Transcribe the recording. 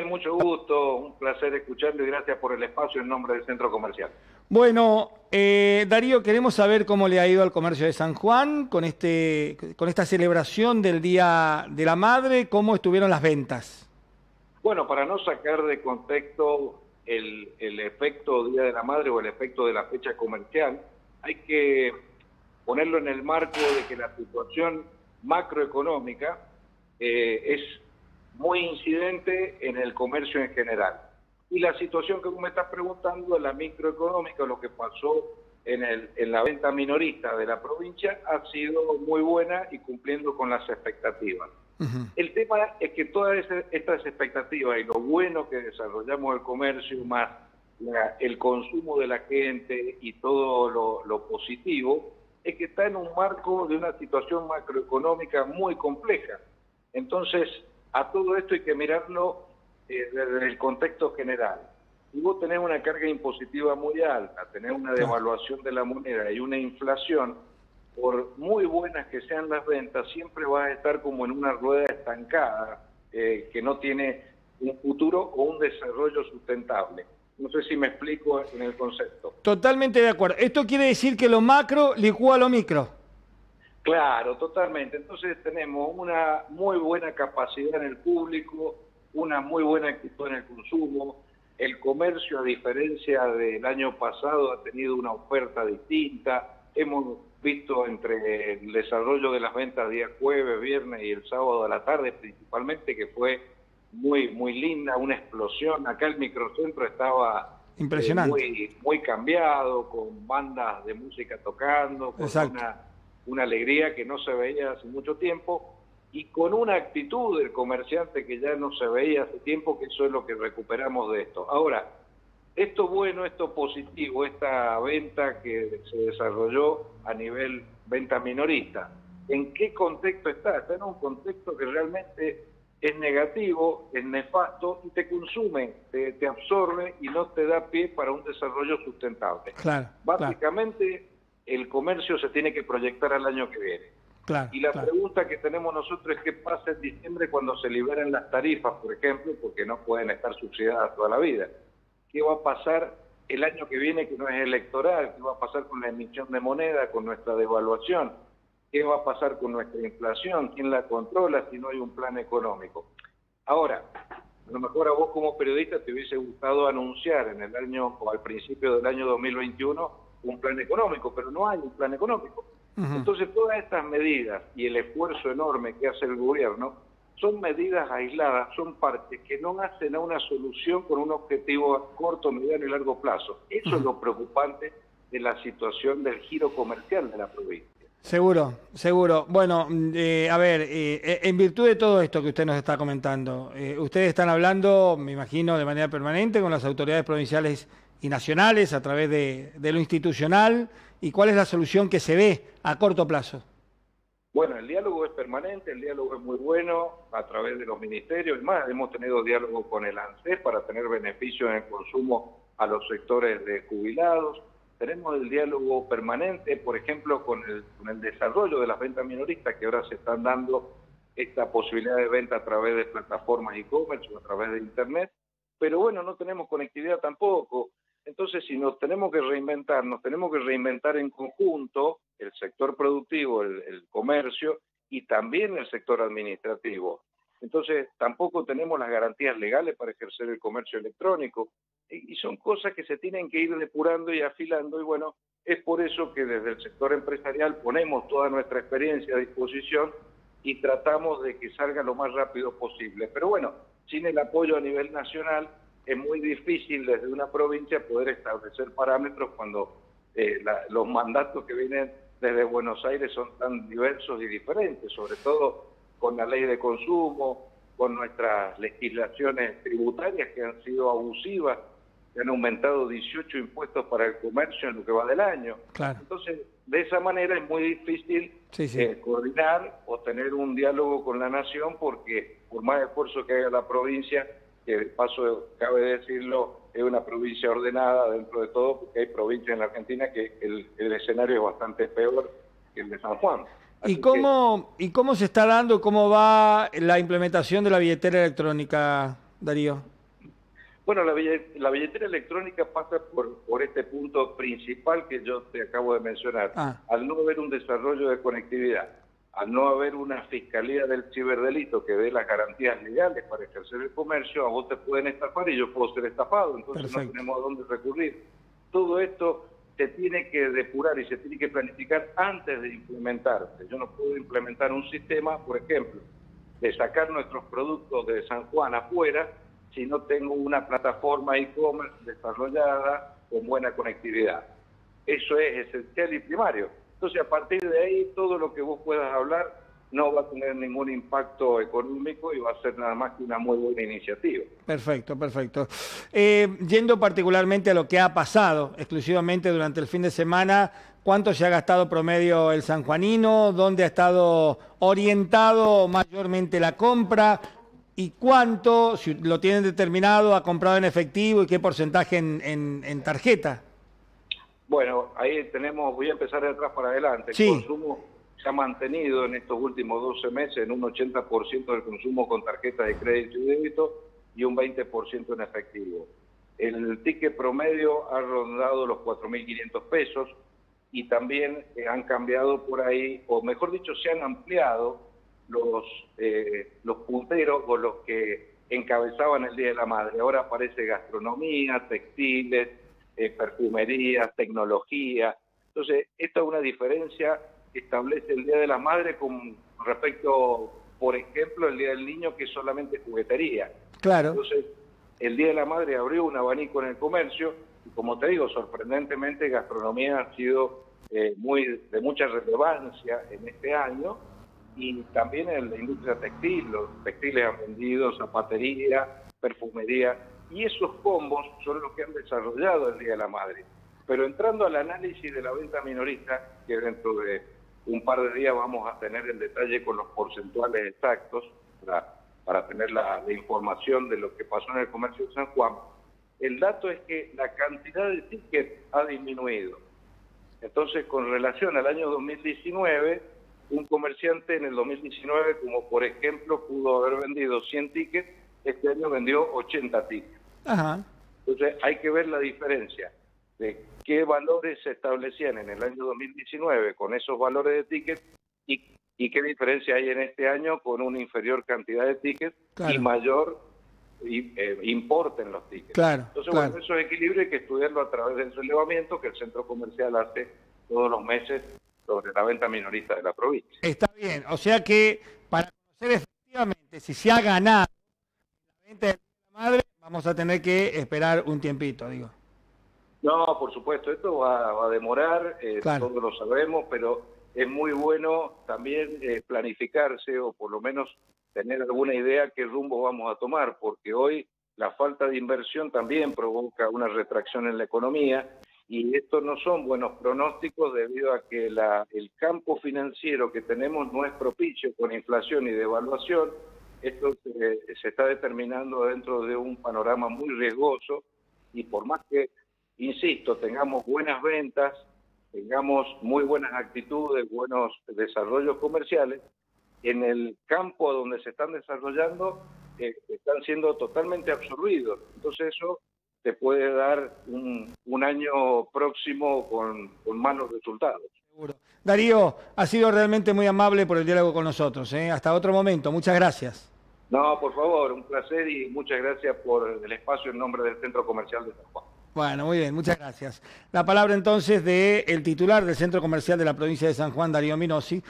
Daniel, mucho gusto, un placer escucharlo y gracias por el espacio en nombre del Centro Comercial. Bueno, eh, Darío, queremos saber cómo le ha ido al comercio de San Juan con, este, con esta celebración del Día de la Madre, cómo estuvieron las ventas. Bueno, para no sacar de contexto el, efecto Día de la Madre o el efecto de la fecha comercial, hay que ponerlo en el marco de que la situación macroeconómica eh, es muy incidente en el comercio en general. Y la situación que tú me estás preguntando, la microeconómica, lo que pasó en, el, en la venta minorista de la provincia, ha sido muy buena y cumpliendo con las expectativas. El tema es que todas estas expectativas y lo bueno que desarrollamos el comercio, más el consumo de la gente y todo lo, lo positivo, es que está en un marco de una situación macroeconómica muy compleja. Entonces, a todo esto hay que mirarlo eh, desde el contexto general. Si vos tenés una carga impositiva muy alta, tenés una devaluación de la moneda y una inflación, por muy buenas que sean las ventas, siempre vas a estar como en una rueda estancada eh, que no tiene un futuro o un desarrollo sustentable. No sé si me explico en el concepto. Totalmente de acuerdo. Esto quiere decir que lo macro licúa lo micro. Claro, totalmente. Entonces tenemos una muy buena capacidad en el público, una muy buena actitud en el consumo. El comercio, a diferencia del año pasado, ha tenido una oferta distinta. Hemos visto entre el desarrollo de las ventas día jueves, viernes y el sábado a la tarde principalmente, que fue muy, muy linda, una explosión. Acá el microcentro estaba eh, Impresionante. muy, muy cambiado, con bandas de música tocando, con una, una alegría que no se veía hace mucho tiempo y con una actitud del comerciante que ya no se veía hace tiempo, que eso es lo que recuperamos de esto. Ahora, esto bueno, esto positivo, esta venta que se desarrolló a nivel venta minorista, ¿en qué contexto está? Está en un contexto que realmente es negativo, es nefasto y te consume, te, absorbe y no te da pie para un desarrollo sustentable. Claro, Básicamente, el comercio se tiene que proyectar al año que viene y la pregunta que tenemos nosotros es qué pasa en diciembre cuando se liberen las tarifas, por ejemplo, porque no pueden estar subsidiadas toda la vida. ¿Qué va a pasar el año que viene que no es electoral? ¿Qué va a pasar con la emisión de moneda, con nuestra devaluación? ¿Qué va a pasar con nuestra inflación? ¿Quién la controla si no hay un plan económico? Ahora, a lo mejor a vos como periodista te hubiese gustado anunciar en el año o al principio del año 2021 un plan económico, pero no hay un plan económico. Entonces, todas estas medidas y el esfuerzo enorme que hace el gobierno son medidas aisladas, son partes que no hacen a una solución con un objetivo a corto, mediano y largo plazo. Eso es lo preocupante de la situación del giro comercial de la provincia. Seguro, seguro. Bueno, eh, a ver, eh, en virtud de todo esto que usted nos está comentando, eh, ustedes están hablando, me imagino, de manera permanente con las autoridades provinciales y nacionales a través de, lo institucional y cuál es la solución que se ve a corto plazo. Bueno, el diálogo es permanente, el diálogo es muy bueno a través de los ministerios. y más, hemos tenido diálogo con el ANSES para tener beneficios en el consumo a los sectores de jubilados. Tenemos el diálogo permanente, por ejemplo, con el, con el desarrollo de las ventas minoristas que ahora se están dando esta posibilidad de venta a través de plataformas e-commerce o a través de Internet. Pero bueno, no tenemos conectividad tampoco. Entonces, si nos tenemos que reinventar, nos tenemos que reinventar en conjunto el sector productivo, el, comercio y también el sector administrativo. Entonces, tampoco tenemos las garantías legales para ejercer el comercio electrónico. Y, son cosas que se tienen que ir depurando y afilando. Y bueno, es por eso que desde el sector empresarial ponemos toda nuestra experiencia a disposición y tratamos de que salga lo más rápido posible. Pero bueno, sin el apoyo a nivel nacional, es muy difícil desde una provincia poder establecer parámetros cuando eh, los mandatos que vienen desde Buenos Aires son tan diversos y diferentes, sobre todo con la ley de consumo, con nuestras legislaciones tributarias que han sido abusivas, que han aumentado 18 impuestos para el comercio en lo que va del año. Entonces, de esa manera es muy difícil eh, coordinar o tener un diálogo con la nación porque por más esfuerzo que haga la provincia, que de paso cabe decirlo, es una provincia ordenada dentro de todo, porque hay provincias en la Argentina que el, escenario es bastante peor que el de San Juan. ¿Y cómo, ¿Y cómo se está dando, cómo va la implementación de la billetera electrónica, Darío? Bueno, la, billetera electrónica pasa por, por este punto principal que yo te acabo de mencionar. Ah. Al no haber un desarrollo de conectividad, al no haber una fiscalía del ciberdelito que dé las garantías legales para ejercer el comercio, a vos te pueden estafar y yo puedo ser estafado, entonces no tenemos a dónde recurrir. Todo esto se tiene que depurar y se tiene que planificar antes de implementarse. Yo no puedo implementar un sistema, por ejemplo, de sacar nuestros productos de San Juan afuera si no tengo una plataforma e-commerce desarrollada con buena conectividad. Eso es esencial y primario. Entonces, a partir de ahí, todo lo que vos puedas hablar no va a tener ningún impacto económico y va a ser nada más que una muy buena iniciativa. Perfecto, perfecto. Eh, yendo particularmente a lo que ha pasado exclusivamente durante el fin de semana, ¿cuánto se ha gastado promedio el sanjuanino? ¿Dónde ha estado orientado mayormente la compra? ¿Y cuánto, si lo tienen determinado, ha comprado en efectivo y qué porcentaje en, tarjeta? Bueno, ahí tenemos, voy a empezar de atrás para adelante. El consumo se ha mantenido en estos últimos 12 meses en un 80% del consumo con tarjetas de crédito y débito y un 20% en efectivo. El ticket promedio ha rondado los 4.500 pesos y también eh, han cambiado por ahí, o mejor dicho, se han ampliado los, eh, los punteros o los que encabezaban el Día de la Madre. Ahora aparece gastronomía, textiles, eh, perfumería, tecnología. Entonces, esta es una diferencia que establece el Día de la Madre con respecto, por ejemplo, el Día del Niño, que es solamente juguetería. Claro. Entonces, el Día de la Madre abrió un abanico en el comercio y, como te digo, sorprendentemente, gastronomía ha sido eh, muy de mucha relevancia en este año y también en la industria textil, los textiles han vendido, zapatería, perfumería, y esos combos son los que han desarrollado el Día de la Madre. Pero entrando al análisis de la venta minorista, que dentro de un par de días vamos a tener el detalle con los porcentuales exactos para, para tener la, la información de lo que pasó en el comercio de San Juan, el dato es que la cantidad de tickets ha disminuido. Entonces, con relación al año 2019, un comerciante en el 2019, como por ejemplo, pudo haber vendido 100 tickets, este año vendió 80 tickets. Entonces hay que ver la diferencia de qué valores se establecían en el año 2019 con esos valores de tickets y, qué diferencia hay en este año con una inferior cantidad de tickets y mayor eh, importe en los tickets. Entonces, bueno, eso es equilibrio hay que estudiarlo a través del relevamiento que el centro comercial hace todos los meses sobre la venta minorista de la provincia. Está bien, o sea que para conocer efectivamente si se ha ganado de la madre, vamos a tener que esperar un tiempito, digo. No, por supuesto, esto va, a demorar, eh, todos lo sabemos, pero es muy bueno también eh, planificarse o por lo menos tener alguna idea qué rumbo vamos a tomar, porque hoy la falta de inversión también provoca una retracción en la economía y estos no son buenos pronósticos debido a que la, el campo financiero que tenemos no es propicio con inflación y devaluación. Esto se, se está determinando dentro de un panorama muy riesgoso y por más que, insisto, tengamos buenas ventas, tengamos muy buenas actitudes, buenos desarrollos comerciales, en el campo donde se están desarrollando eh, están siendo totalmente absorbidos. Entonces eso te puede dar un, año próximo con, malos resultados. Darío, ha sido realmente muy amable por el diálogo con nosotros. ¿eh? Hasta otro momento. Muchas gracias. No, por favor, un placer y muchas gracias por el espacio en nombre del Centro Comercial de San Juan. Bueno, muy bien, muchas gracias. La palabra entonces del el titular del Centro Comercial de la provincia de San Juan, Darío Minosi.